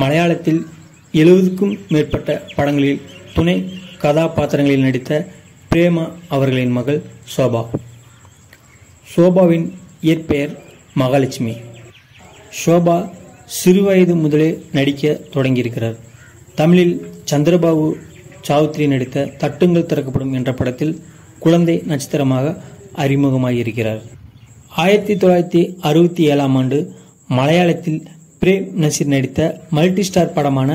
மலையாளத்தில் எழுபதுக்கும் மேற்பட்ட படங்களில் துணை கதாபாத்திரங்களில் நடித்த பிரேமா அவர்களின் மகள் சோபா. சோபாவின் இயற்பெயர் மகாலட்சுமி. ஷோபா சிறுவயது முதலே நடிக்க தொடங்கியிருக்கிறார். தமிழில் சந்திரபாபு சாவுத்ரி நடித்த தட்டுங்கள் திறக்கப்படும் என்ற படத்தில் குழந்தை நட்சத்திரமாக அறிமுகமாகியிருக்கிறார். ஆயிரத்தி தொள்ளாயிரத்தி அறுபத்தி ஏழாம் ஆண்டு மலையாளத்தில் பிரேம் நசீர் நடித்த மல்டி ஸ்டார் படமான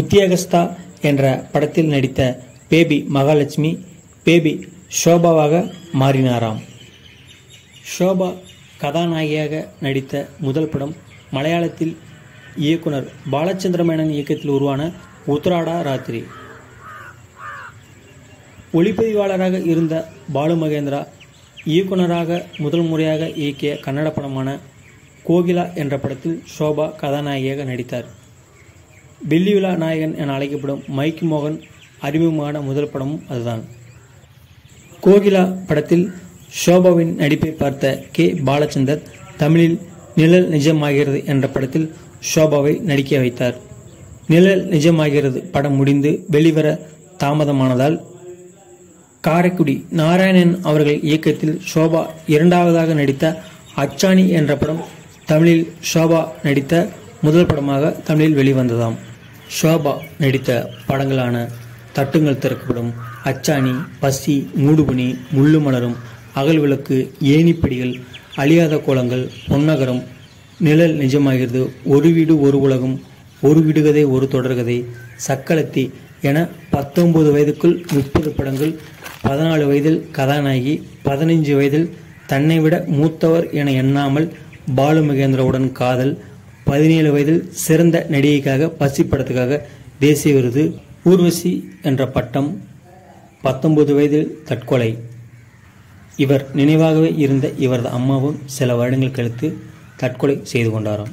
உத்தியாகஸ்தா என்ற படத்தில் நடித்த பேபி மகாலட்சுமி பேபி ஷோபாவாக மாறினாராம். ஷோபா கதாநாயகியாக நடித்த முதல் படம் மலையாளத்தில் இயக்குனர் பாலச்சந்திர மேனன் இயக்கத்தில் உருவான உத்ராடா ராத்திரி. ஒளிப்பதிவாளராக இருந்த பாலு மகேந்திரா இயக்குனராக முதல் முறையாக இயக்கிய கன்னட படமான கோகிலா என்ற படத்தில் ஷோபா கதாநாயகியாக நடித்தார். வெள்ளிவிழா நாயகன் என அழைக்கப்படும் மைக் மோகன் அறிமுகமான முதல் படமும் அதுதான். கோகிலா படத்தில் ஷோபாவின் நடிப்பை பார்த்த கே. பாலச்சந்தர் தமிழில் நிழல் நிஜமாகிறது என்ற படத்தில் ஷோபாவை நடிக்க வைத்தார். நிழல் நிஜமாகிறது படம் முடிந்து வெளிவர தாமதமானதால் காரைக்குடி நாராயணன் அவர்கள் இயக்கத்தில் ஷோபா இரண்டாவதாக நடித்த அச்சாணி என்ற படம் தமிழில் ஷோபா நடித்த முதல் படமாக தமிழில் வெளிவந்ததாம். ஷோபா நடித்த படங்களான தட்டுங்கள் திறக்கப்படும் அச்சாணி பசி மூடுபனி முள்ளு மலரும் அகல் விளக்கு ஏணிப்படிகள் அழியாத கோலங்கள் பொன்னகரம் நிழல் நிஜமாகிறது ஒரு வீடு ஒரு உலகம் ஒரு விடுகதை ஒரு தொடர்கதை சக்களத்தி என பத்தொன்பது வயதுக்குள் முப்பது படங்கள் பதினாலு வயதில் கதாநாயகி பதினைஞ்சு வயதில் தன்னை விட மூத்தவர் என எண்ணாமல் பாலு மகேந்திராவுடன் காதல் பதினேழு வயதில் சிறந்த நடிகைக்காக பசி படத்துக்காக தேசிய விருது ஊர்வசி என்ற பட்டம் பத்தொன்பது வயதில் தற்கொலை. இவர் நினைவாகவே இருந்த இவரது அம்மாவும் சில வருடங்கள் கழித்து தற்கொலை செய்து கொண்டாராம்.